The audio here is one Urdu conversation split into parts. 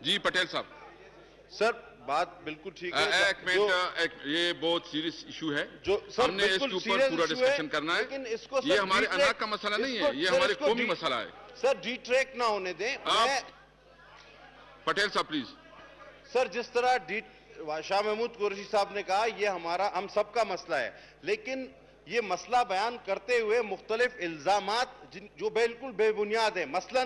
جی پٹیل صاحب۔ سر بات بالکل ٹھیک ہے۔ ایک منٹ یہ بہت سیریس ایشو ہے۔ ہم نے اس کے اوپر پورا ڈسکشن کرنا ہے۔ یہ ہمارے ڈی-ٹریک- انا کا مسئلہ نہیں ہے یہ ہمارے قومی مسئلہ ہے۔ سر ڈی ٹریک نہ ہونے دیں۔ پٹیل صاحب پلیز سر جس طرح ڈی شاہ محمود قریشی صاحب نے کہا یہ ہمارا ہم سب کا مسئلہ ہے۔ لیکن یہ مسئلہ بیان کرتے ہوئے مختلف الزامات جو بالکل بے بنیاد ہیں۔ مثلا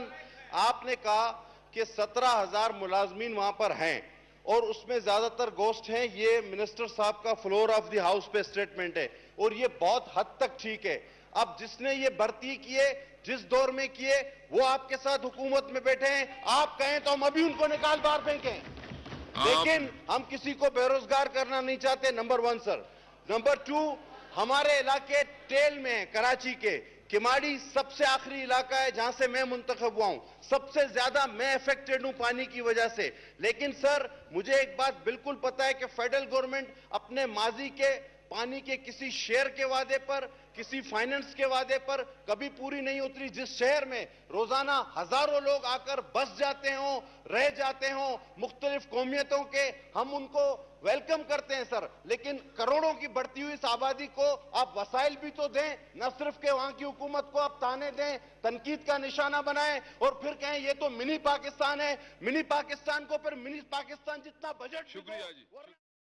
آپ نے کہا کہ سترہ ہزار ملازمین وہاں پر ہیں اور اس میں زیادہ تر گوسٹ ہیں یہ منسٹر صاحب کا فلور آف دی ہاؤس پہ سٹیٹمنٹ ہے اور یہ بہت حد تک ٹھیک ہے۔ اب جس نے یہ برتی کیے جس دور میں کیے وہ آپ کے ساتھ حکومت میں بیٹھے ہیں۔ آپ کہیں تو ہم ابھی ان کو نکال بار پھینکیں۔ لیکن ہم کسی کو بے روزگار کرنا نہیں چاہتے number one sir. Number two ہمارے علاقے ٹیل میں ہیں کراچی کے۔ کماڑی سب سے آخری علاقہ ہے جہاں سے میں منتخب ہوا ہوں۔ سب سے زیادہ میں افیکٹڈ ہوں پانی کی وجہ سے۔ لیکن سر، مجھے ایک بات بالکل پتا ہے کہ فیڈرل گورنمنٹ اپنے ماضی کے پانی کے کسی شیئر کے وعدے پر کسی فائننس کے وعدے پر کبھی پوری نہیں اتری۔ جس شہر میں روزانہ ہزاروں لوگ آ کر بس جاتے ہوں رہ جاتے ہوں مختلف قومیتوں کے ہم ان کو ویلکم کرتے ہیں سر۔ لیکن کروڑوں کی بڑھتی ہوئی اس آبادی کو آپ وسائل بھی تو دیں نہ صرف کہ وہاں کی حکومت کو آپ تانے دیں تنقید کا نشانہ بنائیں۔ اور پھر کہیں یہ تو منی پاکستان ہے۔ منی پاکستان کو پھر منی پاکستان جتنا بجٹ شکریہ جی۔